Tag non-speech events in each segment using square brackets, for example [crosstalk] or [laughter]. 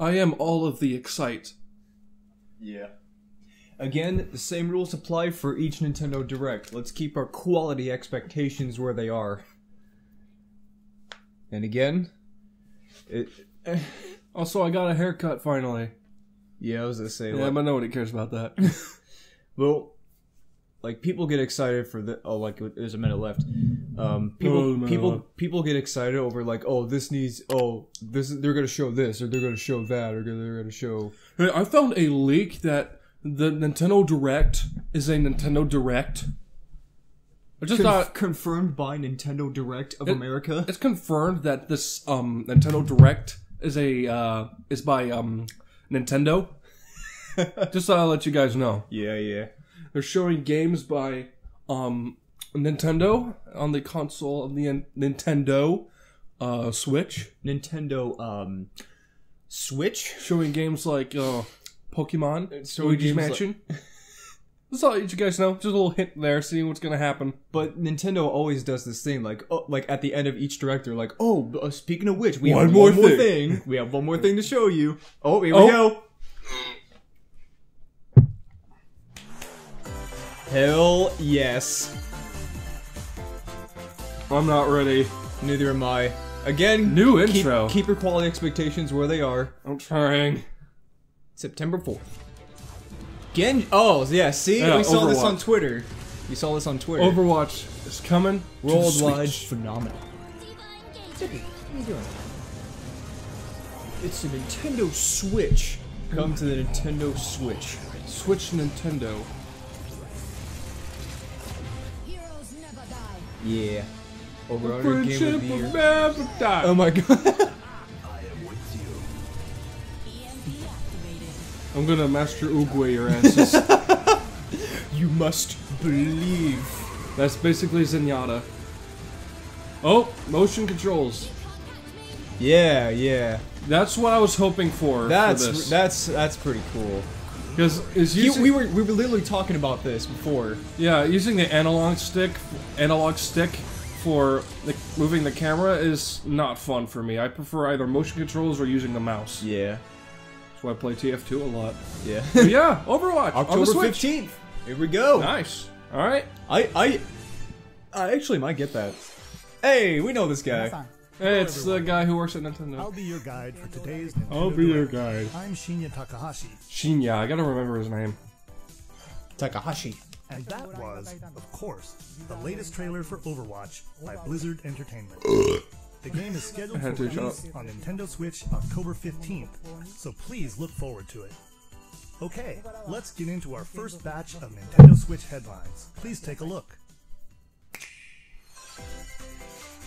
I am all of the excite. Yeah. Again, the same rules apply for each Nintendo Direct. Let's keep our quality expectations where they are. And again, it. [laughs] Also, I got a haircut finally. Yeah, I was gonna say. Yeah, like, but nobody cares about that. [laughs] well, like people get excited for the. Oh, like there's a minute left. Um, people, Oh, no. people, people get excited over like, oh, this needs. Oh, this they're gonna show this, or they're gonna show that, or they're gonna show. Hey, I found a leak that the Nintendo Direct is a Nintendo Direct. I just Conf- thought confirmed by Nintendo Direct of America. it's confirmed that this um Nintendo Direct is a uh is by um Nintendo. [laughs] just thought I'd let you guys know. Yeah, yeah. They're showing games by um Nintendo on the console of the N- Nintendo uh Switch, Nintendo um Switch. showing games like uh Pokemon, showing Luigi's games like- Mansion. [laughs] That's all you guys know. Just a little hint there, seeing what's gonna happen. But Nintendo always does this thing, like, oh, like at the end of each director, like, oh, uh, speaking of which, we One have more one more thing." thing. We have one more thing to show you. Oh, here Oh. we go. Hell yes. I'm not ready. Neither am I. Again, New keep, intro. keep your quality expectations where they are. I'm trying. September 4th. Gen. Oh, yeah, see? Yeah, we saw this on Twitter. We saw this on Twitter. Overwatch is coming. Worldwide Switch. phenomenon. What are you doing? It's a Nintendo Switch. Come to the Nintendo Switch. Switch Nintendo. Heroes die. Yeah. Game of the Year. never die. Oh my god. I'm gonna master Oogway your [laughs] asses. you must believe. That's basically Zenyatta. Oh, motion controls. Yeah, yeah. That's what I was hoping for. That's for this. that's that's pretty cool. because is You, using we were we were literally talking about this before. yeah using the analog stick analog stick for like moving the camera is not fun for me. I prefer either motion controls or using the mouse. Yeah. That's why I play TF2 a lot. Yeah. [laughs] But yeah, Overwatch on the October fifteenth. Here we go. Nice. All right. I I I actually might get that. Hey, we know this guy. Hey, it's the guy who works at Nintendo. I'll be your guide for today's Nintendo I'll be your guide. I'm Shinya Takahashi, Shinya, I gotta remember his name. Takahashi. And that was, of course, the latest trailer for Overwatch by Blizzard Entertainment. [laughs] the game is scheduled for to shut release on Nintendo Switch October 15th, so please look forward to it. Okay, let's get into our first batch of Nintendo Switch headlines. Please take a look.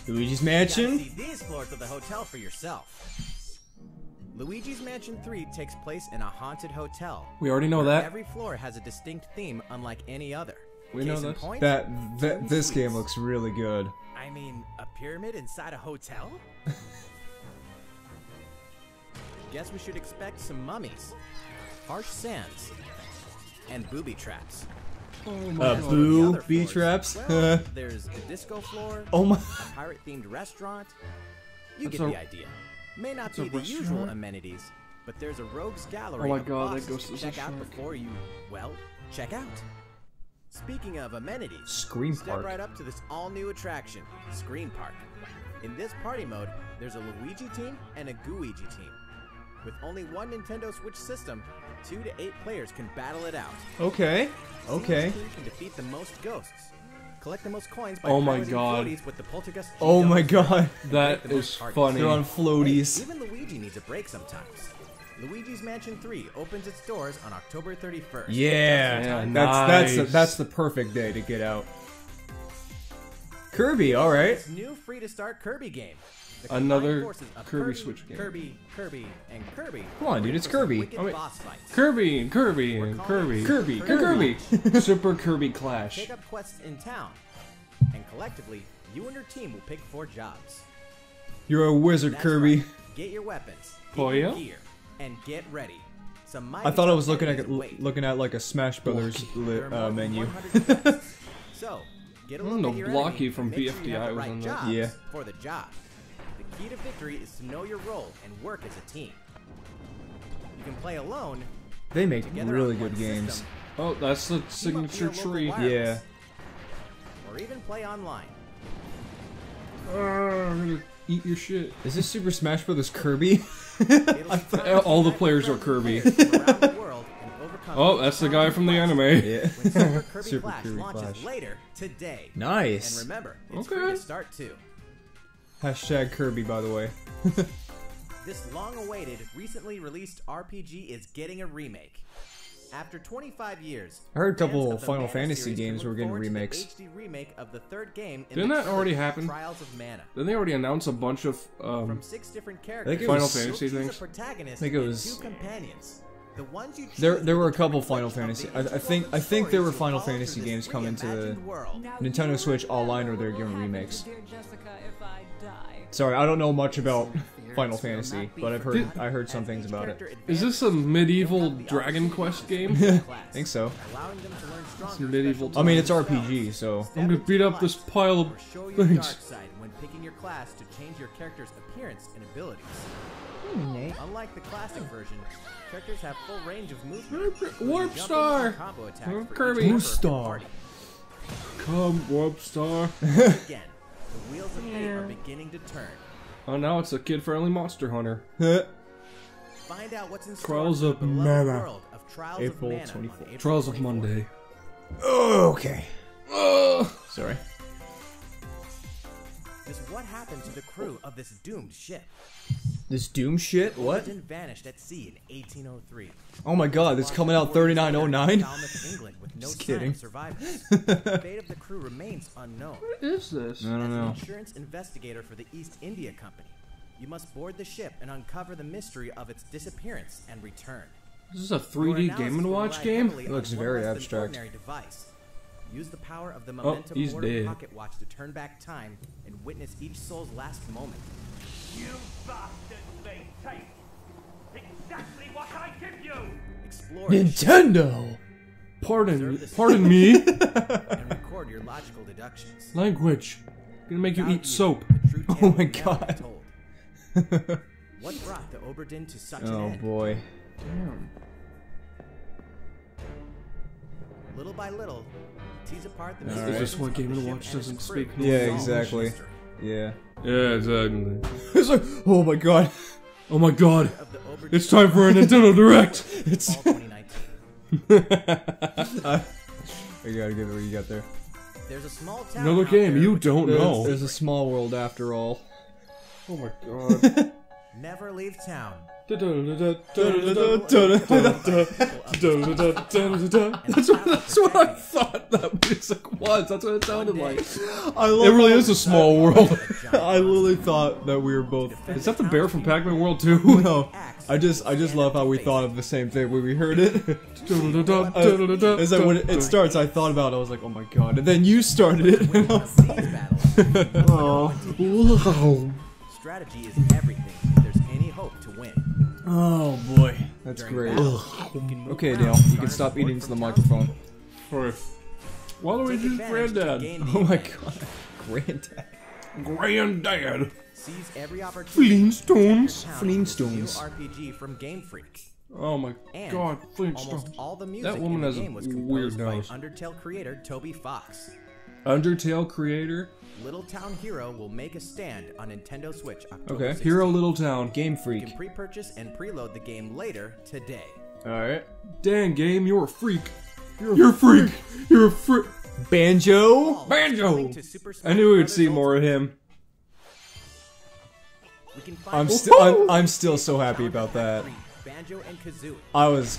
Luigi's Gotta Mansion. see these floors of the hotel for yourself. Luigi's Mansion 3 takes place in a haunted hotel. We already know that. Every floor has a distinct theme unlike any other. We Case know this. point, That, that Doom this game looks really good. I mean, a pyramid inside a hotel? [laughs] Guess we should expect some mummies, harsh sands, and booby traps. Oh Uh, As for the boo, bee traps. Well, [laughs] there's a disco floor, oh my. a pirate-themed restaurant. You get the idea. May not that's a be the usual amenities, but there's a rogues gallery Oh my of God, that busts ghost to check out shark. before you, well, check out. Speaking of amenities, Scream step Park. right up to this all-new attraction, Scream Park. In this party mode, there's a Luigi team and a Gooigi team. With only one Nintendo Switch system, two to eight players can battle it out. Okay. See which Okay. team can defeat the most ghosts. Collect the most coins by Oh my God. floaties with the Poltergust Oh my god. That the most is targets. funny. They're on floaties. Hey, even Luigi needs a break sometimes. Luigi's Mansion 3 opens its doors on October 31st. Yeah. Yeah, that's that's the, that's the perfect day to get out. Kirby, all right. This new free to start Kirby game. The Another Kirby Switch game. Kirby, Kirby, and Kirby. Come on, dude, it's Kirby. Oh, wait. Kirby and Kirby and Kirby. Kirby, and Kirby. [laughs] Super Kirby Clash. Take up quests in town, and collectively, you and your team will pick four jobs. You're a wizard, That's Kirby. right. Get your weapons, get Oh, your gear, and get ready. I thought I was looking at looking at like a Smash Brothers li- There are more uh, menu. 100 quests. [laughs] so, get a I don't know, Blocky from and make sure you BFDI the was right on that. Yeah. For the job. The key to victory is to know your role and work as a team. You can play alone, They make really good games. system, Oh, that's the signature tree. wireless, Yeah. Or even play online. Ah, I'm gonna eat your shit. Is this Super Smash Bros. Kirby? [laughs] It'll all the players are Kirby. players from around the world and [laughs] overcome Oh, that's the guy from the anime. yeah. quest when Super Kirby [laughs] Super Clash Kirby launches Clash. later today. Nice. And remember, it's Okay. free to start too. Hashtag Kirby, by the way. [laughs] This long-awaited, recently released RPG is getting a remake. After 25 years, I heard a couple of Final Mana Fantasy games were getting forward the remakes. HD remake of the third game Didn't that already happen? Trials of Mana. Then they already announced a bunch of um, From six different think characters, it Final Fantasy you'll choose things. A I think it was- two companions. The ones you There, there were a couple Final of Fantasy. I, I think, I think there were Final Fantasy games coming to the world. Nintendo Switch Online, or they're getting What will remakes. Happen to dear Jessica if I die? Sorry, I don't know much about Final Fantasy, but I've heard, I heard some things about it. character Is advances, this a medieval they'll have the Dragon Quest game? [laughs] I think so. allowing them to learn stronger medieval I mean, it's RPG, so I'm gonna beat up this pile of or show your dark things. when picking your class to change your character's appearance and abilities. Hmm, Unlike the classic version, characters have full range of movement. Warp Star! combo attacks Warp Kirby! Warp Star. Come, Warp Star. [laughs] Again, the wheels of fate are beginning to turn. Oh, now it's a kid-friendly Monster Hunter. [laughs] Find out what's in store Trials of Mana. of Trials April of Mana 24th. Trials of 24th. Monday. okay. Oh, Sorry. Just what happened to the crew of this doomed ship? This Doom shit? What? Vanished at sea in 1803. Oh my god, it's coming out 3909? England, with no Just kidding. survivors. [laughs] the fate of the crew remains unknown. What is this? I don't As an know. insurance investigator for the East India Company, you must board the ship and uncover the mystery of its disappearance and return. This is this a 3D analysis Game & Watch game? It looks very abstract. Use the power of the Oh, Memento he's Mortem dead. Pocket Watch to turn back time and witness each soul's last moment. You bastards may exactly what I give you! Explore Nintendo! Pardon, pardon me. [laughs] and record your logical deductions. Language. Gonna make you Without eat soap. [laughs] Oh my will never be God. [laughs] What brought the Obra Dinn to such an Oh end? boy. Damn. Little by little, tease apart the Alright. Is this why of Game & Watch doesn't speak Yeah, exactly. Yeah. Yeah, exactly. It's like, oh my god. Oh my god. of the Obra Dinn It's time for a Nintendo [laughs] Direct. It's. fall 2019. I [laughs] gotta give it what you got there. There's a small town Another out game there you don't There's, know. there's a small world after all. Oh my god. [laughs] Never leave town. That's what, that's what I thought that music was. That's what it sounded like. I It really is a small world. [laughs] I literally thought that we were both. Is that the bear from Pac-Man World [laughs] 2? No, I just I just love how we thought of the same thing when we heard it. [laughs] As that when it, starts, I thought about it. I was like, oh my god, and then you started it. Win one of these oh, Strategy is everything oh boy, that's During great. battle, you can move Okay, Dale, you can stop eating into the townspeople. microphone. Take Waluigi's advantage to granddad. gain the Oh my god, granddad. Granddad. Seize every opportunity. Flintstones. Town with New Flintstones. RPG from Game Freak. Oh my And god, Flintstones. all the music That woman in the has a was weird composed by nose. Undertale creator Toby Fox. Undertale creator. Little Town Hero will make a stand on Nintendo Switch October Okay. 16th. Hero Little Town. Game Freak. You can pre-purchase and preload the game later today. All right. Dan game, you're a freak. You're a freak. You're a freak. Banjo. Banjo. Link to Super I knew we'd see more of him. We can find I'm the still I'm, I'm still so happy about that. Banjo and Kazooie. I was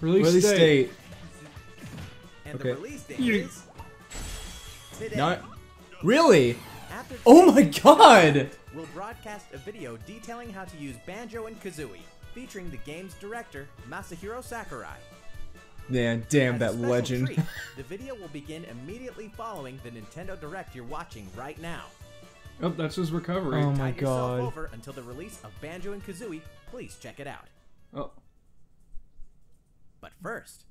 Release, really date. state. And Okay. the release date You- is today. Not really. Oh my god. We'll broadcast a video detailing how to use Banjo and Kazooie, featuring the game's director, Masahiro Sakurai. Man, damn As that legend. treat, [laughs] the video will begin immediately following the Nintendo Direct you're watching right now. Oh, that's his recovery. Oh my Tide god. over until the release of Banjo and Kazooie. Please check it out. Oh. But first,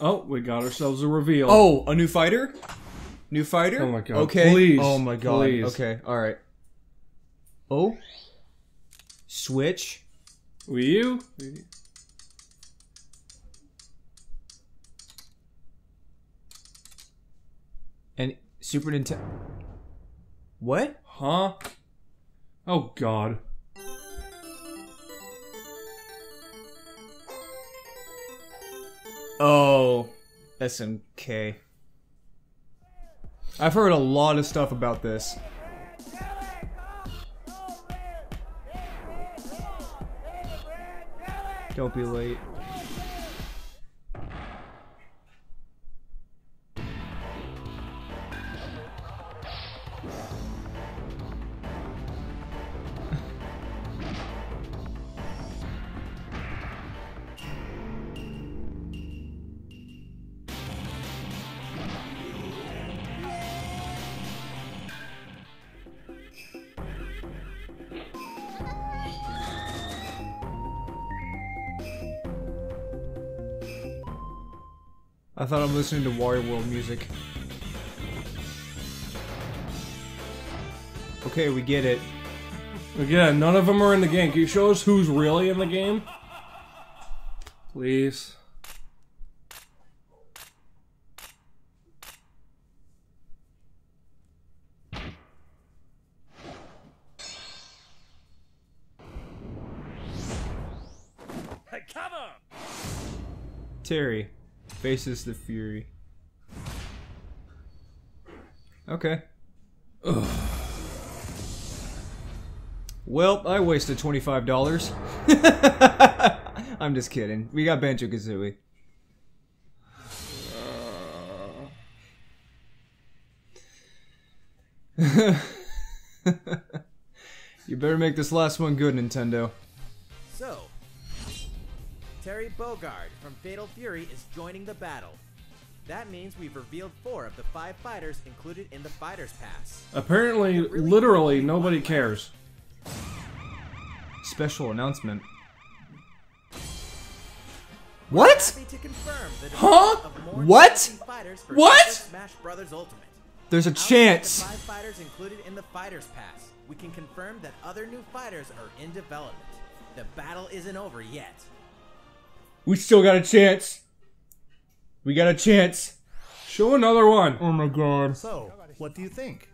oh, we got ourselves a reveal. Oh, a new fighter? New fighter? Oh my God, Okay. please, Oh my god. please. Okay. All right. Oh. Switch. Wii U? And Super Nintendo. What? Huh? Oh god. Oh, SNK. I've heard a lot of stuff about this. Don't be late. I thought I'm listening to Wario World music. Okay, we get it. Again, none of them are in the game. Can you show us who's really in the game? Please. Terry faces the Fury. Okay. Well, I wasted twenty-five dollars. [laughs] I'm just kidding. We got Banjo Kazooie. [laughs] you better make this last one good, Nintendo. So, Terry Bogard from Fatal Fury is joining the battle. That means we've revealed four of the five fighters included in the Fighters Pass. Apparently, literally, nobody cares. Special announcement. What? To confirm the Huh? more What? Fighters for What? Smash Brothers Ultimate. There's a Outside chance. The five fighters included in the Fighters Pass. We can confirm that other new fighters are in development. The battle isn't over yet. We still got a chance. We got a chance. Show another one. Oh my god. So, what do you think?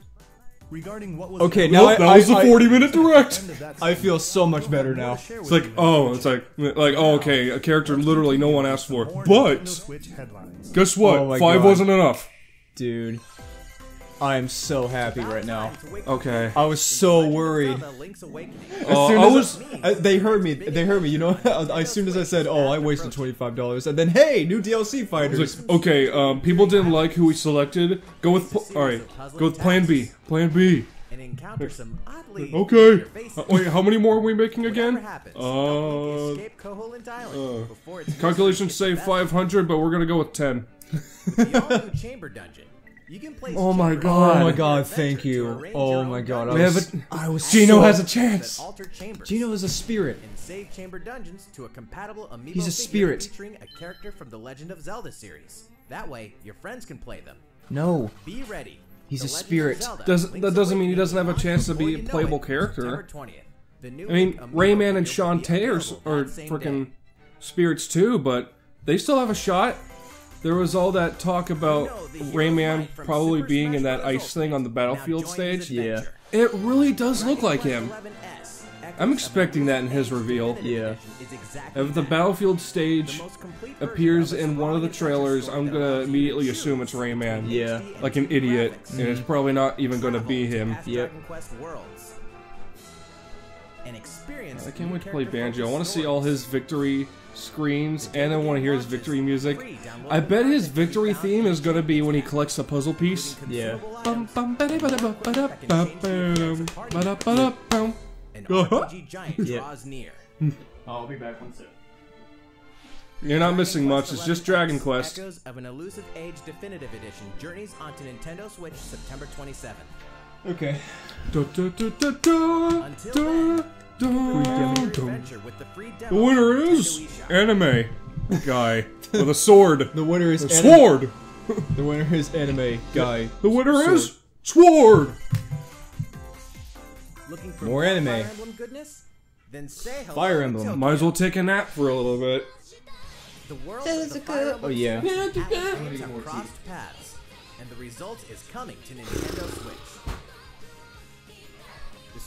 Regarding what was Okay, now Well, I- that was I- the I- 40 minute direct. End of that I feel so much better now. It's like, oh, it's like, like, oh, okay, a character literally no one asked for. But, Nintendo Switch headlines. guess what? Oh Five God. wasn't enough. Dude. I am so happy right now. time to wake Okay. I was so worried. Zelda: Link's Awakening. As Uh, I was- I- they heard me. They heard me. You know, [laughs] as soon as I said, "Oh, I wasted twenty five dollars," and then, "Hey, new DLC fighters." Like, okay, um, people didn't like who we selected. Go with, all right, go with Plan B. Plan B. and encounter some oddly [laughs] Okay. Uh, wait, how many more are we making again? Whatever happens, Uh, the escape Koholint Island uh, calculations say visitors get the best 500, but we're gonna go with 10. The all-new chamber dungeon. You can place Oh my God. Oh my god, thank you. Oh my god, I We have was, a- I was Geno so- has a chance. Geno is a spirit. and save chamber dungeons to a compatible amiibo He's a spirit. featuring a character from the Legend of Zelda series. That way, your friends can play them. No. Be ready. He's The a spirit. Zelda: Doesn't- that doesn't mean he doesn't have a chance to be a playable it, character. 20th. I mean, Rayman and Shantae are, available are freaking spirits too, but they still have a shot. There was all that talk about You know Rayman probably being in that ice thing on the battlefield stage. Yeah. It really does look like him. Quest XI echoes I'm expecting that in his reveal. Yeah. Edition is exactly If the battlefield stage most complete version appears in one of the trailers, I'm gonna allows you to immediately assume it's Rayman. Yeah. like an 2D idiot, and it's probably not even gonna be him. past Yep. Dragon Quest worlds. And experience I can't wait to play Banjo. I want to see all his victory screens, and I want to hear his victory music. I bet his victory theme is gonna be when he collects a puzzle piece. Yeah. Uh-huh. I'll be back one sec. You're not missing much. It's just Dragon Quest. Echoes of an Elusive Age Definitive Edition journeys onto Nintendo Switch September 27th. Okay. The free The demo winner is anime guy with a sword. The winner is A sword. The winner is anime guy. The winner Sword. is sword. Looking for More anime. Fire Emblem goodness? Then say hello Fire Emblem. Might as well take a nap for a little bit. Tokyo. Might as well take a nap for a little. The world of the Fire Emblem Oh, yeah. series and crossed paths, and the result is coming to Nintendo Switch.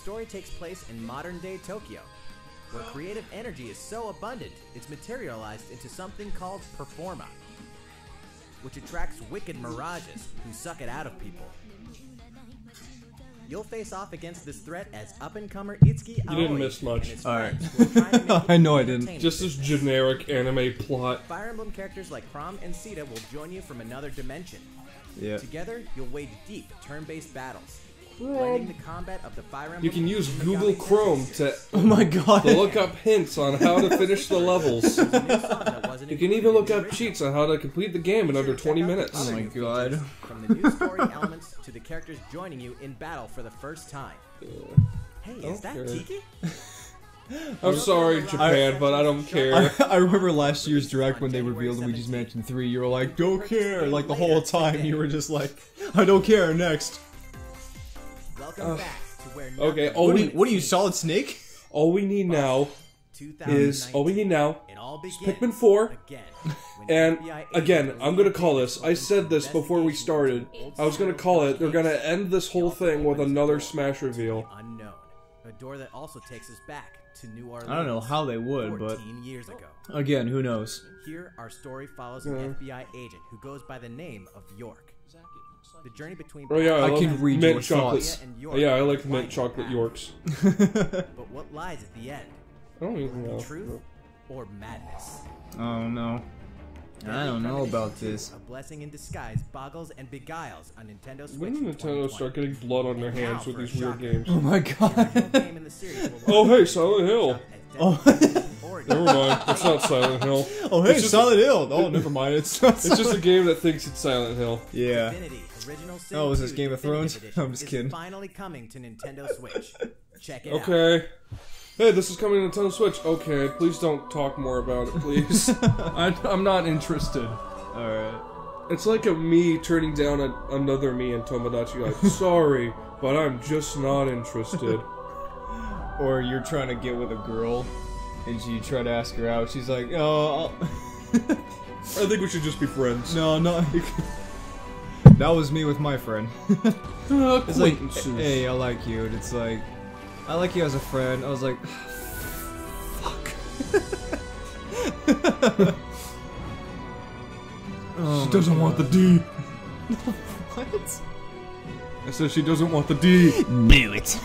The story takes place in modern-day Tokyo, where creative energy is so abundant it's materialized into something called Performa, which attracts wicked mirages who suck it out of people. You'll face off against this threat as up-and-comer Itsuki Aoi. didn't miss much. Alright. friends who are trying to [laughs] make it I know I didn't. Just this generic anime plot. Fire Emblem characters like Chrom and Caeda will join you from another dimension. Yeah. Together, you'll wage deep turn-based battles, blending the combat of the Fire Emblem. You can use Google Chrome to [laughs] Oh my god. look up hints on how to finish the levels. There's a new song that wasn't You can even look up cheats on how to complete the game in under 20 minutes. Oh my God. From the new story [laughs] elements to the characters joining you in battle for the first time. Hey, is that Okay. Tiki? [laughs] I'm sorry, Japan, but I don't care. I, I remember last year's direct when they revealed Luigi's Mansion 3. You were like, don't care. Like the whole time, you were just like, I don't care. Next. Welcome back to where Okay, nothing oh, What are we- you, what are you Solid Snake? [laughs] All we need now is all we need now It all is Pikmin 4. again. [laughs] And again, I'm gonna call this. I said this before we started. I was gonna call it. They're gonna end this whole thing with another Smash reveal. unknown. A door that also takes us back to New Orleans. I don't know how they would, but years ago. again, who knows? Here, our story follows an FBI agent who goes by the name of York. The journey between Oh yeah, I, I love can read mint your chocolate. York Yeah, I like mint chocolate. Yorks. [laughs] But what lies at the end? I don't even know. Truth or madness? Oh no. I don't know about this. A blessing in disguise boggles and beguiles on Nintendo Switch. When did Nintendo 2020. start getting blood on their hands with these weird games? Oh my god. game in the series will [laughs] Oh hey, oh. [laughs] Silent Hill. Oh. Never mind, it's not Silent Hill. Oh hey, It's just- Silent Hill. Oh, never mind. It's It's just a game that thinks it's Silent Hill. yeah. Divinity Original Sin Oh, is this Game of Thrones? [laughs] I'm just kidding. finally coming to Nintendo Switch. Check it out. Okay. Hey, this is coming to Nintendo Switch. Okay, please don't talk more about it, please. [laughs] I, I'm not interested. All right. It's like a me turning down a, another me in Tomodachi. Like, [laughs] sorry, but I'm just not interested. Or you're trying to get with a girl, and you try to ask her out. She's like, oh. I'll- I think we should just be friends. No, no. That was me with my friend. [laughs] It's like, hey, I like you. And it's like, I like you as a friend. I was like, fuck. [laughs] oh She doesn't want the D. [laughs] what? I said she doesn't want the D. Do it.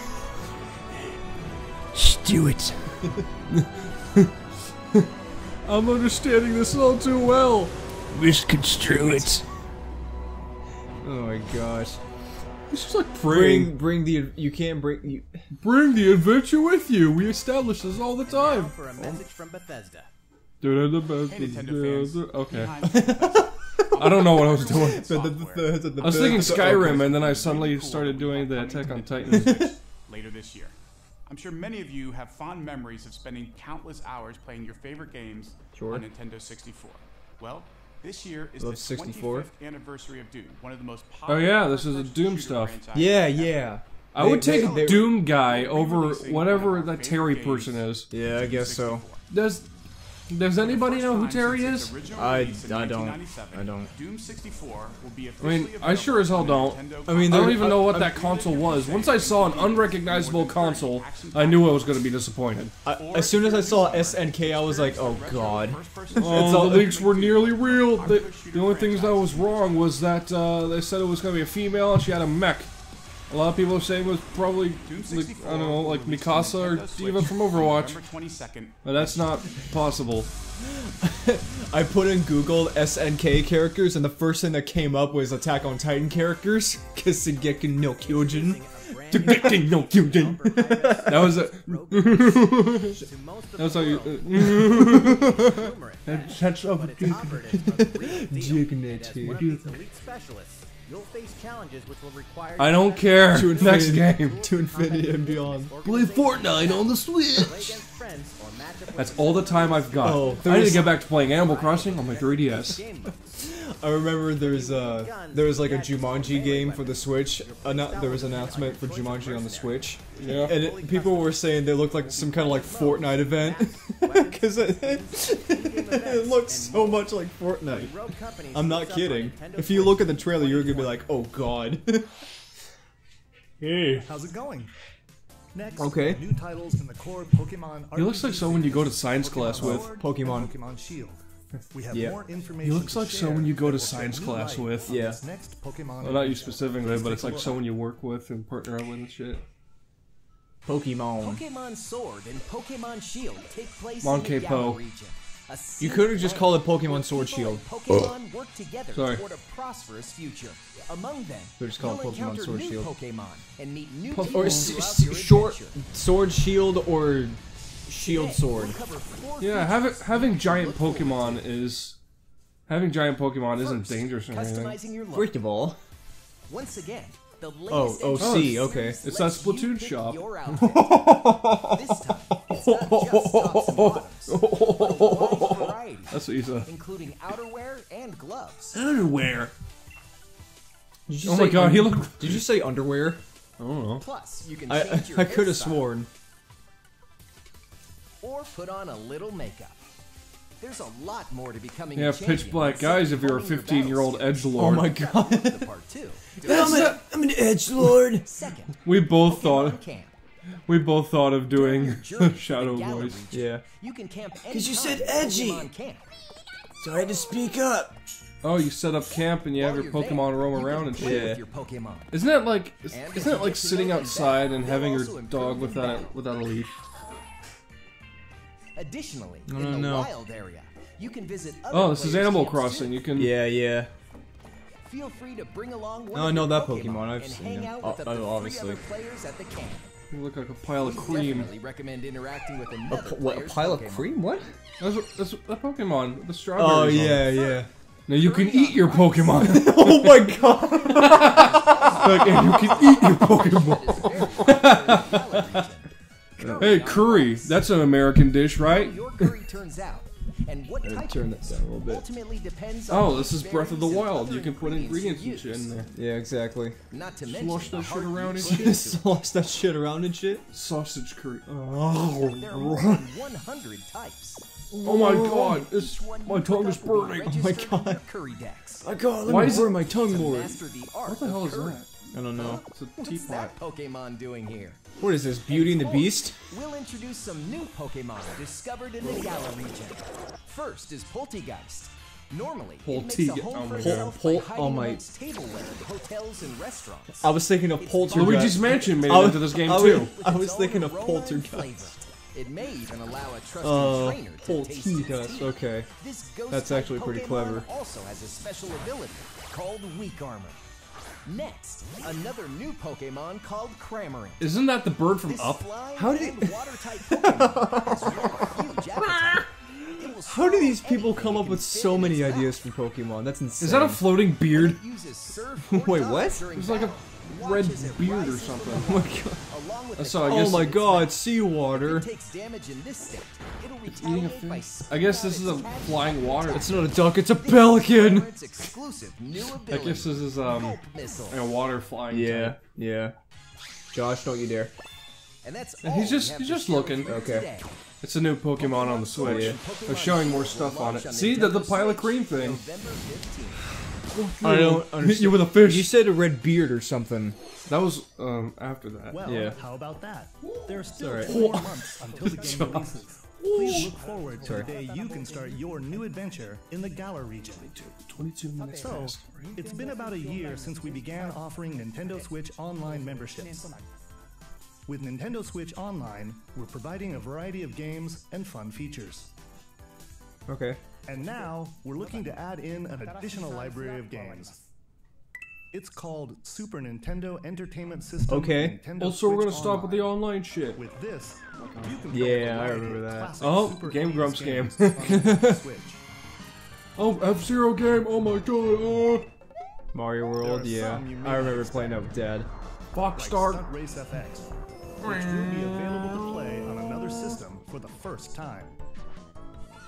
Do it. I'm understanding this all too well. Misconstrue it. Oh my gosh. It's just like Bring, praying. bring the. You can't bring. You, Bring the adventure with you. We establish this all the Now time. for a message from Bethesda. Hey, Nintendo fans. Okay. [laughs] I don't know what I was doing. software I was thinking Skyrim, and then I suddenly started doing the Attack on Titan. [laughs] later this year. I'm sure many of you have fond memories of spending countless hours playing your favorite games Sure. on Nintendo 64. Well, this year is Love the 64. 25th anniversary of Doom, one of the most oh, popular. Oh yeah, this is a Doom stuff. Yeah, ever. yeah. I would They- take they- Doom guy over whatever one of our that Terry person is. Yeah, I guess so. Does Does anybody know who Terry is? I- I don't. I don't. Doom 64 will be I mean, I sure as hell don't. I mean, I they're- don't even know what I- that console was. Once I saw an unrecognizable console, I knew I was going to be disappointed. I, as soon as I saw SNK, I was like, oh god. Oh, the leaks were nearly real. The, the only things that was wrong was that uh, they said it was going to be a female and she had a mech. A lot of people are saying it was probably, like, I don't know, like Mikasa or D.Va from Overwatch. But that's not possible. [laughs] I put in Google SNK characters, and the first thing that came up was Attack on Titan characters. [laughs] Kasengeki no Kyojin. Shingeki no Kyojin. [laughs] That was a. That That's how you. That's That's up. but it's operative from the real deal. Jignity. And as one of these elite specialists, you'll face challenges which will require I don't care. To Next infinity. game. [laughs] To infinity and beyond. Play Fortnite on the Play Switch. Against friends or match up with That's all the time I've got. Oh, I need to get back to playing Animal Crossing on my 3DS. [laughs] I remember there's uh there was like a Jumanji game for the Switch. Anno- there was an announcement for Jumanji on the Switch, Yeah. and it, people were saying they looked like some kind of like Fortnite event [laughs] because it, [laughs] it looked so much like Fortnite. I'm not suits up on kidding. If you look at the trailer, you're gonna be like, oh god. Hey. How's it going? Next, Okay. new titles in the core Pokemon. He looks like someone you go to series, science class with. Sword Pokemon. Pokemon Shield. We have Yeah. more information. He looks like someone you go to science class with. Yeah. Next Pokemon. Well, not you adventure. specifically, Please but it's like someone you work with and partner up with and shit. Pokemon. Pokemon Sword and Pokemon Shield take place Mon in the K Galar region. A You could have just called it Pokemon Sword Shield. Oh. Pokemon work together Sorry. toward a prosperous future. Among them, They're just called you'll Pokemon Sword Shield. Pokemon and meet new Po- or s- throughout s- your short sword shield or shield Today, sword. we'll Yeah, features having having giant. Pokemon is having giant Pokemon isn't dangerous or anything. Customizing your look. First of all, Once again, the Oh, latest oh, entry see, okay. It's lets that Splatoon pick shop. This time, it's not just [laughs] [laughs] variety, That's what you said. including outerwear and gloves. Underwear. did you Oh my say god, he looked. Did you say underwear? I don't know. Plus, you can I change your I could have hairstyle sworn. or put on a little makeup. There's a lot more to becoming Yeah, a pitch black guys if you're a 15 year old battle edge skills. Oh my god. The part two. [laughs] I'm, a, I'm an edge lord. Second, We both Pokemon thought camp. We both thought of doing your journey through [laughs] Shadow Voice. Yeah. You can camp 'Cause you said edgy. Camp. So I had to speak up. Oh, you set up camp and you have your Pokemon there, roam you around and play shit. Yeah. your Pokemon. Isn't that like And isn't you it like sitting outside and having your dog them without a, back. without a leash? Additionally, No, in no, the no. wild area, you can visit other Oh, this is Animal Crossing. You can Yeah, yeah. Feel free to bring along one Oh, I know that Pokemon, Pokemon, I've seen it. him. out Oh, with up oh, to three obviously. Other players at the camp. you look like a pile of We cream. Definitely recommend interacting with A, another p- what, a player's pile of Pokemon. cream? What? That's a, that's what- that Pokemon. The strawberry. Oh strawberries. on yeah, yeah. Now you can eat your Pokemon. [laughs] oh my god. [laughs] like, and you can eat your Pokemon. That is very popular in the Galar region. Hey, curry. That's an American dish, right? Your curry turns out, and what type turn it down a little bit. ultimately depends Oh, this is Breath of the Wild. You can put ingredients and shit in there. Yeah, exactly. Not to mention Slosh that shit around you and shit. into [laughs] Just lost that shit around and shit. Sausage curry. Oh, there are 100 types. Oh my god, it's, my tongue is up will be burning. Oh my God. your Curry decks. My god, let Why me is burn my tongue To more. master the art What the hell is curry. that? I don't know. It's a What's teapot. that Pokemon doing here? What is this, Beauty and the Beast? We'll introduce some new Pokemon discovered in the Galar region. First is Polteageist. Normally, it makes a home oh for my itself God. by Pol- hiding oh my- amongst tableware in hotels and restaurants. I was thinking of Poltergeist. Luigi's Mansion made it into this game I was- too. I was thinking of Poltergeist. flavor. It may even allow a trusted Uh, trainer to taste its Poltergeist, okay. This ghost That's actually pretty Pokemon clever. Also has a special ability called Weak Armor. Next, another new Pokemon called Cramorant. Isn't that the bird from This Up? How did and water-type Pokemon has one huge [laughs] appetite. It How do these people come up with so many ideas for Pokemon? That's insane. Is that a floating beard? It [laughs] uses surf or Wait, what? It's like a. red Watch as it beard or something. Oh my water, along with the So I guess- Oh my in its god, mouth. seawater. If it takes damage in this state, it'll eating a fish. I guess this is a flying water. It's not a duck, it's a This is pelican! Cramorant's [laughs] I guess this is um a water flying. Yeah, type. yeah. Josh, don't you dare. And that's And he's just- he's just looking. Okay. It's a new Pokemon on the Switch. They're showing more stuff on it. See the the pile of cream thing. November 15th. I don't understand. you with a fish. You said a red beard or something. That was um after that. Well, Yeah. how about that? There are still alright. four months until the [laughs] game releases. Please look forward to the day you can start your new adventure in the Galar region. 22 minutes So, it's been about a year since we began offering Nintendo Switch Online memberships. With Nintendo Switch Online, we're providing a variety of games and fun features. Okay. And now, we're looking to add in an additional library of games. It's called Super Nintendo Entertainment System. Okay. Nintendo Also, we're gonna Switch stop with the Online. online shit. With this, you can Yeah, I remember that. Oh, Super Game Grumps game. [laughs] Switch. Oh, F Zero game. Oh my god. Oh. Mario World, yeah. some you may I remember playing that with Dad. Fox like Star. Race FX, which will be available to play on another system for the first time.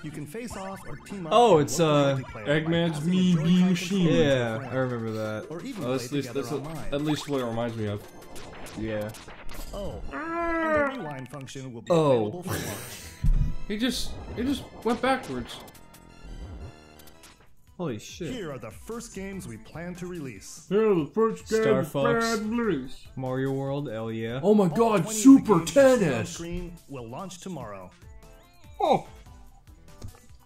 You can face off or team up. Oh, it's, uh, Eggman's Me Joy-Con Beam Machine. Yeah, I remember that. Or even Oh, that's, at least, that's online. at least what it reminds me of. Yeah. Oh, and the rewind function will be Oh. available for launch. [laughs] He just he just went backwards. Holy shit. Here are the first games we plan to release. Yeah, the first game Star Fox. Bad Mario World, hell yeah. Oh my All god, 20 of the Super games you see on Tennis! screen will launch tomorrow. Oh,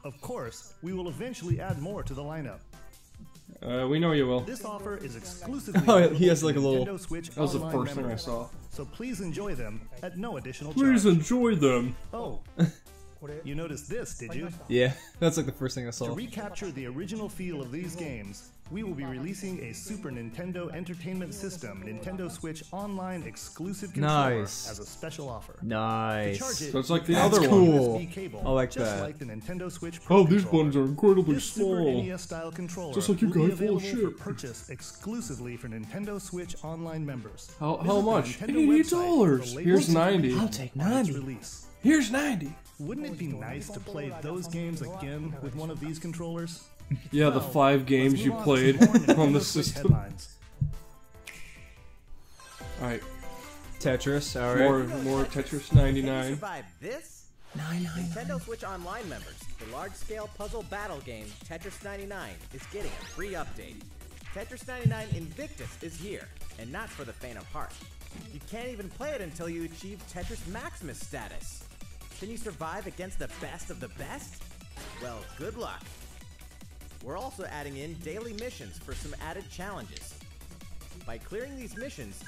Of course, we will eventually add more to the lineup. uh, we know you will. This offer is exclusively [laughs] Oh, he has like a little- Nintendo Switch That was the first thing I saw. So please enjoy them at no additional Please charge. enjoy them. Oh, [laughs] you noticed this, did you? Yeah, [laughs] that's like the first thing I saw. To recapture the original feel of these games, we will be releasing a Super Nintendo Entertainment System Nintendo Switch Online exclusive controller Nice. as a special offer. Nice. Charge it So it's like the other a one. Cool. USB cable, I like just that. like the Nintendo Switch Pro Oh, these buttons are incredibly This Super small. NES style controller Just like you will be guys full of available for purchase exclusively for Nintendo Switch Online members. How- how much? Nintendo $80. website for the Here's 90. I'll take 90. Release. Here's 90. Wouldn't it be nice to play those games again with one of these controllers? Yeah, the five games you move on to played some [laughs] on the system. Alright, Tetris, more alright. more Tetris 99. survive this? Nintendo Switch Online members, the large-scale puzzle battle game Tetris 99 is getting a free update. Tetris 99 Invictus is here, and not for the faint of heart. You can't even play it until you achieve Tetris Maximus status. Can you survive against the best of the best? Well, good luck. We're also adding in daily missions for some added challenges. By clearing these missions,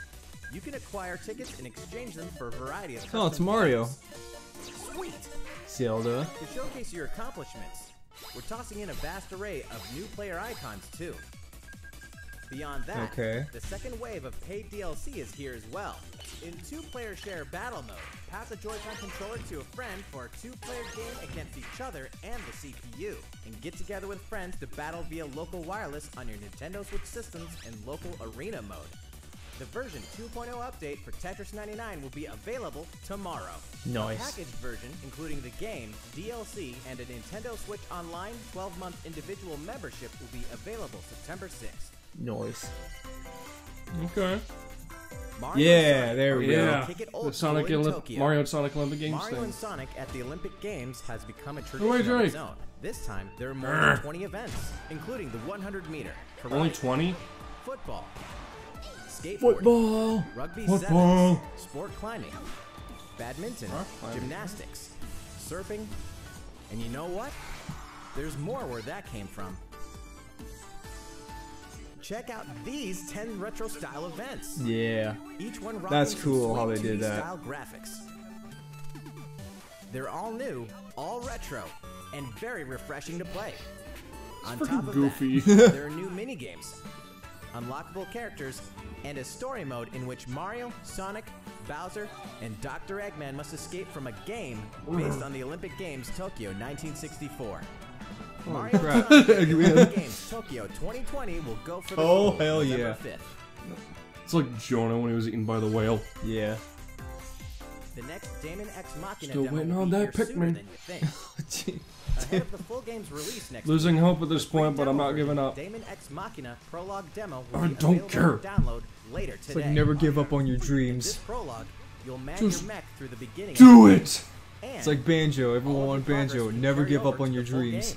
you can acquire tickets and exchange them for a variety of Oh, it's Mario. games. Sweet! Zelda. To showcase your accomplishments, we're tossing in a vast array of new player icons too. Beyond that, Okay. the second wave of paid DLC is here as well. In two-player share battle mode, pass a Joy-Con controller to a friend for a two-player game against each other and the CPU, and get together with friends to battle via local wireless on your Nintendo Switch systems in local arena mode. The version 2.0 update for Tetris 99 will be available tomorrow. Nice. A packaged version, including the game, DLC, and a Nintendo Switch Online 12-month individual membership will be available September 6th. Noise. Okay. Mario Yeah, there we ready go. to Yeah, kick it the Sonic Olymp- Tokyo. Mario and Sonic Olympic Games Mario thing. and Sonic at the Olympic Games has become a wait, tradition of its own. This time, there are more than 20 events, including the 100 meter, Only 20? football, skateboarding, Football. rugby Football. sevens, sport climbing, badminton, Rock climbing. gymnastics, surfing, and you know what? There's more where that came from. Check out these 10 retro style events. Yeah. Each one That's cool how they did that. Style graphics. They're all new, all retro, and very refreshing to play. On top of goofy. that, [laughs] there are new mini games, unlockable characters, and a story mode in which Mario, Sonic, Bowser, and Dr. Eggman must escape from a game based on the Olympic Games Tokyo 1964. Mario crap. and Sonic at the Olympic Games [laughs] Tokyo 2020 will go for the Oh, gold hell yeah. 5th. It's like Jonah when he was eaten by the whale. Yeah. The next Daemon X Machina Still waiting on that here Pikmin. than you think. [laughs] Oh, Ahead of the full game's release next Losing hope at this point, but I'm not giving up. Daemon X Machina prologue demo will I be don't care. for download later It's like never give up on your dreams. prologue, you'll man Just your mech through the beginning. Do it! It's like Banjo. Everyone of want Banjo. Never give up on your the full dreams.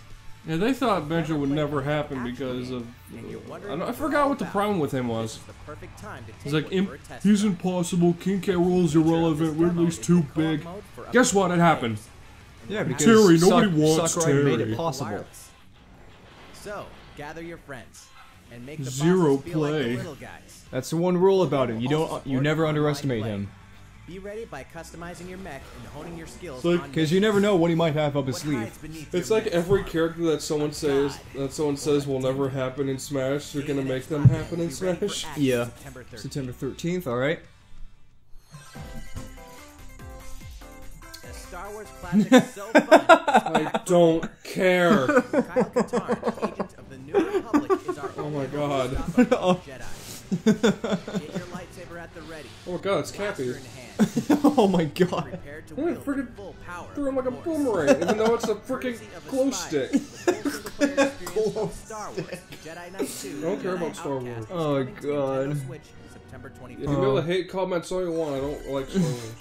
Game. Yeah, they thought Banjo would never happen because of. and you're I, don't, I forgot what the problem with him was. is the perfect time to He's like, one "Im- for a test he's impossible. King K. Rool's Feature of irrelevant. this demo Ridley's too big. mode for up Guess what? It happened. Yeah, because Terry, Sak- nobody wants Sakurai made Terry. it possible. So, gather your friends and make the Zero bosses feel like the play. guys. That's the one rule about him. You don't. You never online underestimate play. him. Be ready by customizing your mech and honing your skills like- on Because you never know what he might have up his sleeve. It's like every character that someone says that someone says will never happen in Smash, You're gonna make them happen in Be ready for Smash. Yeah. September 13th. September 13th, alright? Star Wars classic is so fun. [laughs] I don't care. Kyle Katarn, agent of the New Republic, is our Oh my God. Jedi. [laughs] Get your lightsaber at the ready. Oh my god, it's Cappy. [laughs] oh my god. prepared to Yeah, wield the friggin' Threw him like a of the Force. boomerang, even though it's a [laughs] freaking Courtesy of glow stick. the full single-player experience [laughs] of Star Wars, Jedi Knight 2, I don't care about Star Wars. Oh, coming to God. Nintendo Switch September You 25th. can be able to hate comments all you want. I don't like Star Wars.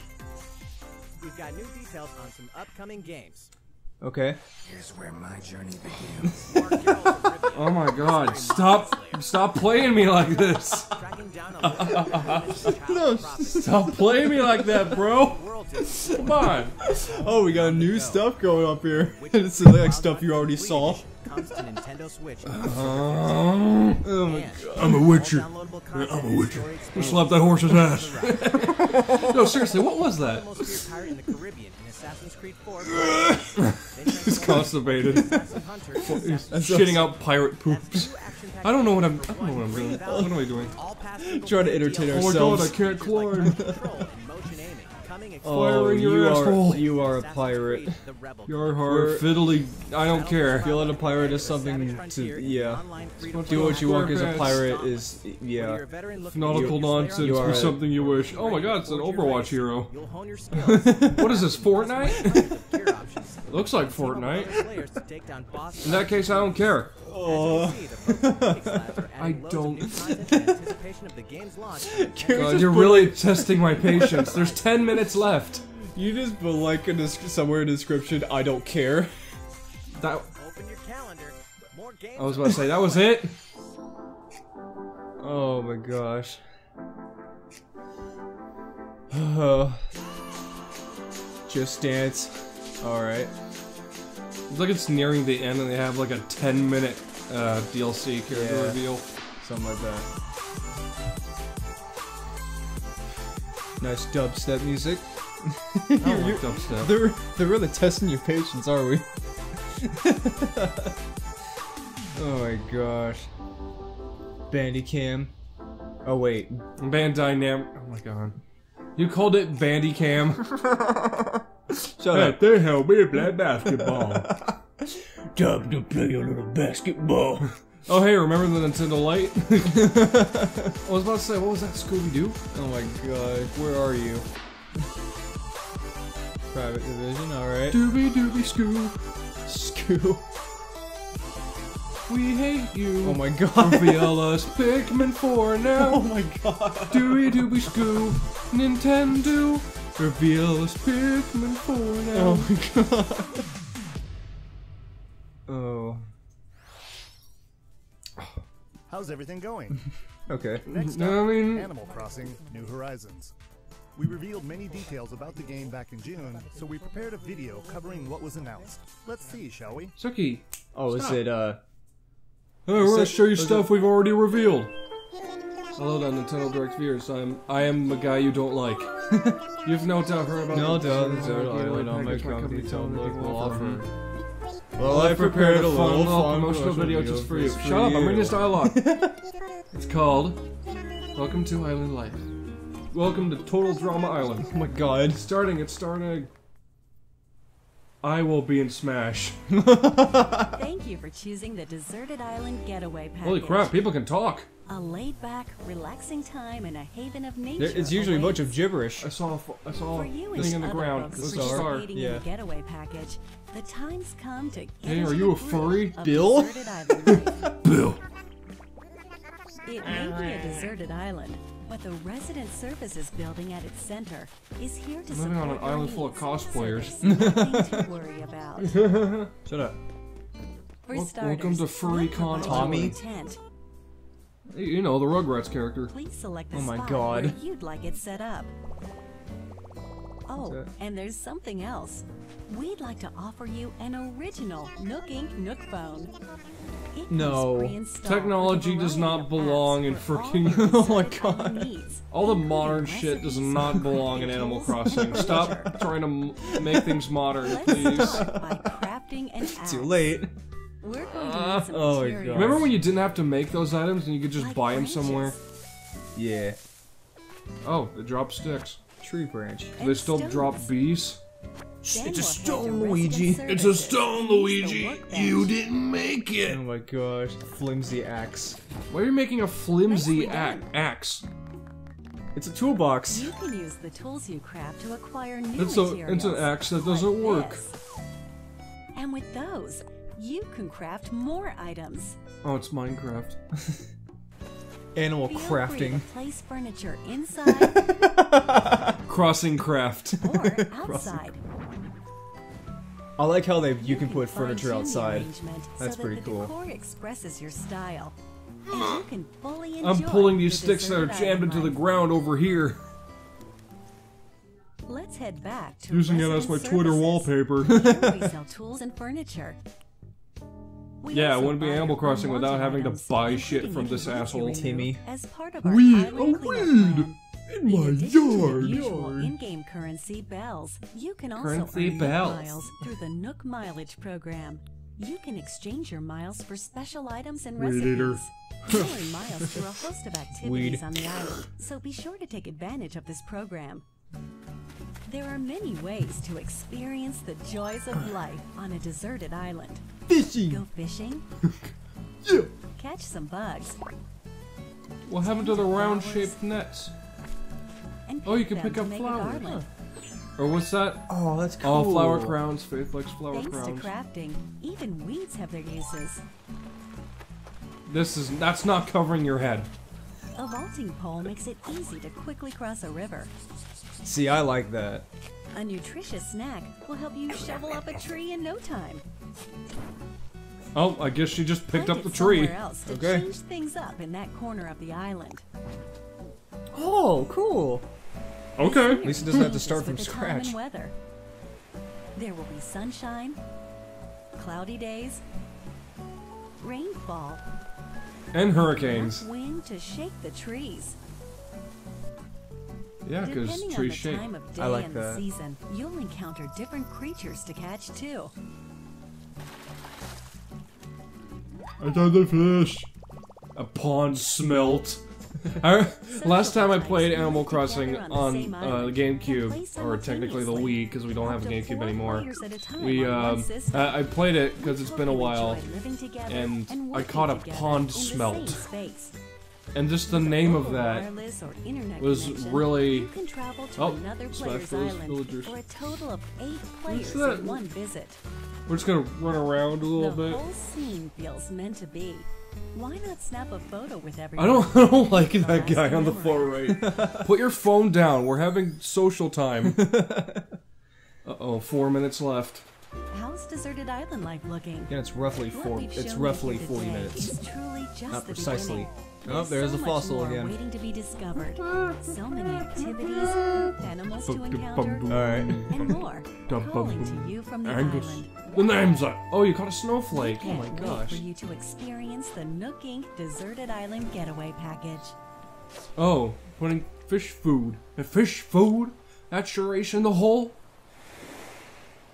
We've got new details on some upcoming games. Okay. Here's where my journey begins. Mark Geralt of Rivia, Oh my god, stop stop playing me like this. tracking down a famous [laughs] child No. Stop playing me like that, bro. Come on. Oh, we got new stuff going up here. [laughs] it's like stuff you already saw. comes to Nintendo Switch. [laughs] Oh my oh god. I'm a witcher. all I'm a witcher. story Just slap that horse's ass. No, seriously, what was that? The most feared pirate in the Caribbean in Assassin's Creed 4. [laughs] He's constipated. into Assassin Hunter in Assassin's Shitting out pirate poops. I don't know what I'm. games I don't know what I'm doing. What am I doing? All past single Trying to entertain DLC Oh my ourselves. god, I can't features like climb. [laughs] Oh, Firing your you asshole. are you are a pirate. Creed, The Rebel Your heart, fiddly. I don't care. Feeling a pirate is something to yeah. an Do what you want as a pirate is yeah. a Nautical to get your nonsense slayer You on are or something you wish. Oh my god, it's an Overwatch hero. You'll hone your skills. [laughs] What is this, Fortnite? Hundreds of gear options. Looks like Team up with Fortnite. other players to take down boss In that case, I don't care. Oh. As you can oh. see, the Pro Tactics [laughs] Labs are I adding loads of don't- new content in anticipation of the game's launch. [laughs] God, you're really testing my patience. There's [laughs] 10 minutes left. You just put like in this somewhere in the description. I don't care. That Open your calendar. More games. I was about to say that was it. Oh my gosh. Oh. [sighs] Just dance. All right. It's like it's nearing the end and they have like a 10 minute uh, DLC character Yeah. reveal. Something like that. Nice dubstep music. [laughs] I don't like dubstep. They're they're really testing your patience, are we? [laughs] oh my gosh. Bandicam. Oh wait. Bandai Nam. Oh my god. You called it Bandicam. [laughs] Shut up. they help me play basketball. [laughs] Time to play a little basketball. [laughs] oh hey, remember the Nintendo Light? I was about to say, what was that Scooby Doo? oh my god. Where are you? Private division, alright. Dooby Dooby Scoo. Scoo. We hate you. Oh my god. Reveal us Pikmin 4 now. Oh now. my god. Dooby Dooby Scoo. Nintendo. Reveal us Pikmin 4 now. Oh my god. Oh. How's everything going? [laughs] Okay. Next No, up, I mean- Animal Crossing New Horizons. We revealed many details about the game back in June, so we prepared a video covering what was announced. Let's see, shall we? Suki. Oh, is it uh Hey, we're gonna show you is stuff we've already revealed. Hello there, Nintendo Direct viewers. I'm I am a guy you don't like. [laughs] You've no doubt heard about No the doubt, Nintendo no doubt, Gateway no, my package my company company told told me me will will offer. offer. Well, I prepared a fun little little fun promotional video just for you. Shut up! I'm reading this dialogue. [laughs] it's called "Welcome to Island Life." Welcome to Total Drama Island. Oh my god. Starting, it's starting. I will be in Smash. [laughs] Thank you for choosing the Deserted Island Getaway Package. Holy crap! People can talk. A laid-back, relaxing time in a haven of nature. There, it's usually a bunch of gibberish. I saw. a f- I saw For a you thing in and the other ground. folks This is a star. participating in Yeah. Getaway Package, the time's come to get Hey, are you a furry? Bill? Deserted Island life. [laughs] Bill. It may be a deserted island, but the resident services building at its center is here to Living on an island full of cosplayers. Nothing to [laughs] worry about. Shut up. For Wel- starters, welcome to Furry we'll Con Tommy. you tent. You know the Rugrats character. Please select the Oh my God. you'd like it set up. Oh, and there's something else. We'd like to offer you an original Nook Inc. Nook phone. It comes No. Technology does not belong in for all [laughs] Oh my God. All the modern shit does not belong in Animal Crossing. Stop trying to m- make things modern, please. start crafting an. Too late. We're going to ah. need some oh my. God. Remember when you didn't have to make those items and you could just like buy them branches somewhere? Yeah. Oh, they drop sticks. Tree branch. Do they and still drop stones. bees? Then It's a we'll head to stone, Luigi. It's a stone, and use the Luigi. You didn't make it. Oh my gosh. Flimsy axe. Why are you making a flimsy Nicely axe? It's a toolbox. You can use the tools you craft to acquire new It's a- materials. it's an axe that doesn't like work. this. And with those, you can craft more items. Oh, it's Minecraft. [laughs] Animal Feel free crafting. to place furniture inside [laughs] Crossing craft. or [laughs] outside. I like how they you can put furniture outside. That's so pretty that the cool. expresses your style. You can fully enjoy I'm pulling these the sticks that are jammed into the ground over here. Let's head back to Using it as my resident Twitter services. wallpaper. We [laughs] sell tools and furniture. We Yeah, it wouldn't be buy Animal your Crossing without having to buy shit from this you wish to asshole. Timmy. As part of our Weed, a oh, weed plan. In In my addition to the yard. usual in-game currency bells, you can also Currency earn bells. Miles through the Nook Mileage program. You can exchange your miles for special items and Weed recipes. [laughs] You'll earn miles through a host of activities Weed. on the island, so be sure to take advantage of this program. There are many ways to experience the joys of [sighs] life on a deserted island. Fishing. Go fishing, [laughs] Yeah. catch some bugs, What happened to the round shaped nets? And Oh, you can them pick up flowers. garland. Or what's that? Oh, that's cool. Oh, flower crowns. Faith likes flower Thanks crowns. to crafting, even weeds have their uses. This is that's not covering your head. A vaulting pole makes it easy to quickly cross a river. See, I like that. A nutritious snack will help you shovel up a tree in no time. Oh, I guess she just picked Find up the tree. somewhere else to Okay. change things up in that corner of the island. Oh, cool. Okay. At least it doesn't have to start from the time and scratch. weather. There will be sunshine, cloudy days, rainfall, And hurricanes. enough wind to shake the trees. Yeah, because Depending on trees the shake. time of day I like and that. the season, you'll encounter different creatures to catch too. I got the fish. A pond smelt. [laughs] I, last time I played Animal Crossing on uh, the GameCube, or technically the Wii, because we don't have a GameCube anymore. We, um, I, I played it because it's been a while, and I caught a pond smelt. and just the name of that was really. Oh, Smash Bros. Villagers. For a total of eight What's that? in one visit. We're just gonna run around a little the bit. Whole scene feels meant to be. Why not snap a photo with I don't, [laughs] I don't like that guy on the far right. [laughs] Put your phone down. We're having social time. [laughs] Uh oh, four minutes left. How's deserted island life looking? Yeah, it's roughly What four. It's roughly 40 today minutes. is truly just Not the precisely. Beginning. Oh, there's so a fossil much more again. waiting to be discovered. [laughs] So many activities, animals to encounter, Alright. and more calling to you from the Angus. island. The name's like, oh, you caught a snowflake. Oh Can't my wait gosh. for you to experience the Nook Inc. Deserted Island Getaway Package. Oh, putting fish food. And fish food? That's Shuration in the hole?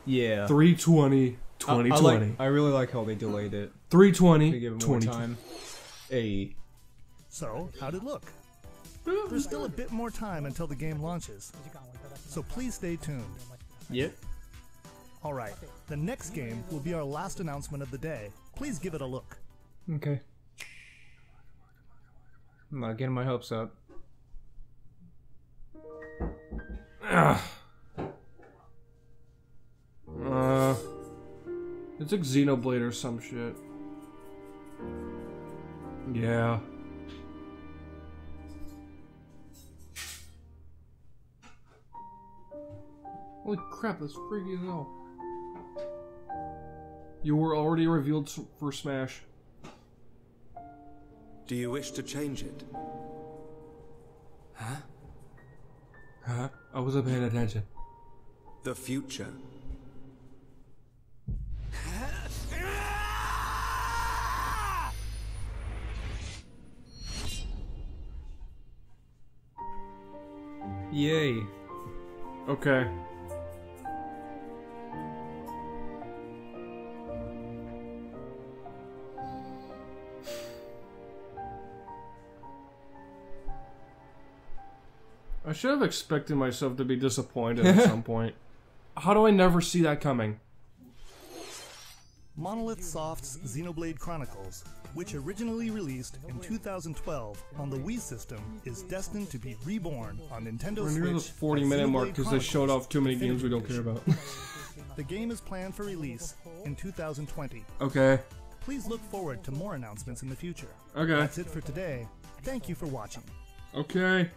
Yeah. 320, I, I, 2020. like, I really like how they delayed it. 320, They give more 2020. time. Hey. So, how'd it look? There's still a bit more time until the game launches, so please stay tuned. Yep. Alright, the next game will be our last announcement of the day. Please give it a look. Okay. I'm not getting my hopes up. Ugh. Uh, it's like Xenoblade or some shit. Yeah. Holy crap, that's freaky as hell. You were already revealed for Smash. Do you wish to change it? Huh? Huh? I wasn't paying attention. The future. Yay. Okay. Should have expected myself to be disappointed at some [laughs] point. How do I never see that coming? Monolith Soft's Xenoblade Chronicles, which originally released in 2012 on the Wii system, is destined to be reborn on Nintendo We're Switch. near the 40 minute mark because they showed off too many games we don't care about. The game is planned for release in 2020. okay. Please look forward to more announcements in the future. Okay. That's it for today. Thank you for watching. Okay.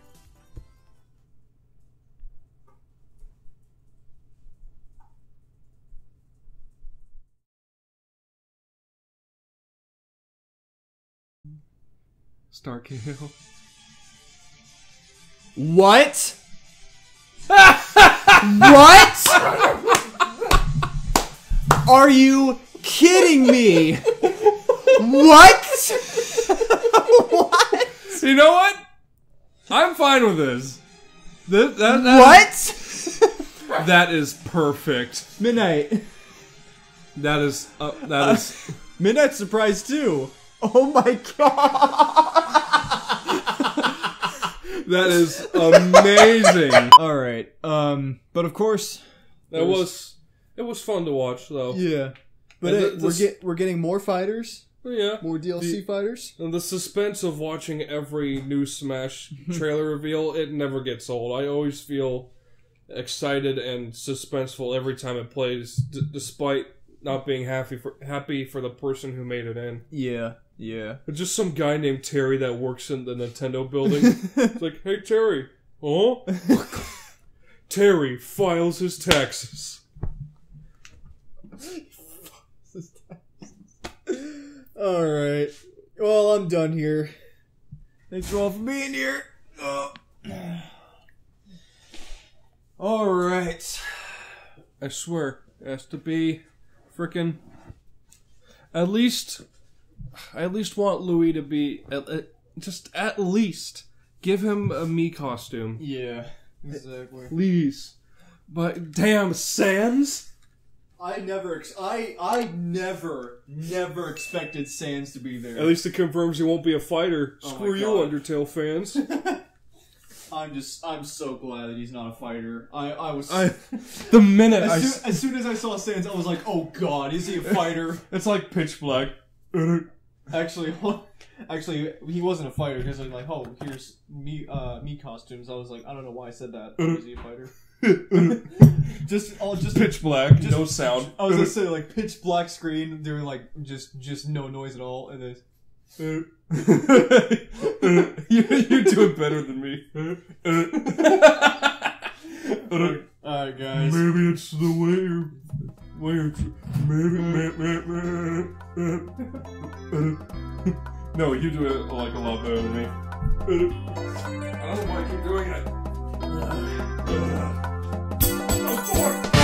Starkale. What? [laughs] what? [laughs] Are you kidding me? What? [laughs] what? You know what? I'm fine with this. This- that- that- What? That is perfect. Midnight. That is. Uh, that is. Midnight surprise too. Oh my god. That is amazing. [laughs] All right. Um. But of course. That was. It was fun to watch, though. Yeah. But hey, the- we're get we're getting more fighters, Yeah. more DLC The- fighters. And the suspense of watching every new Smash [laughs] trailer reveal, it never gets old. I always feel excited and suspenseful every time it plays, d- despite not being happy for happy for the person who made it in. Yeah. Yeah. It's just some guy named Terry that works in the Nintendo building. it's like, hey Terry, huh? [laughs] Terry files his taxes. All right. Well, I'm done here. Thanks all for being here. Oh. All right. I swear, it has to be frickin' at least. I at least want Louis to be at, at- just at least give him a me costume, Yeah. Exactly. please. But damn, Sans. I never, ex- I, I never, never expected Sans to be there. At least it confirms he won't be a fighter. Oh Screw you, Undertale fans. [laughs] I'm just, I'm so glad that he's not a fighter. I, I was. I, the minute I, as, s- soon, as soon as I saw Sans, I was like, "Oh God, is he a fighter?" [laughs] it's like pitch black. [laughs] actually, [laughs] actually, he wasn't a fighter because I'm like, "Oh, here's me, uh, me costumes." I was like, I don't know why I said that. Is he a fighter? [laughs] just, all just pitch black, just- no sound. I was gonna [laughs] say like pitch black screen, doing like just, just no noise at all, and then. you, you do it better than me. Alright, guys. Maybe it's the way no, you do it like a lot better than me. I don't know why I keep doing it.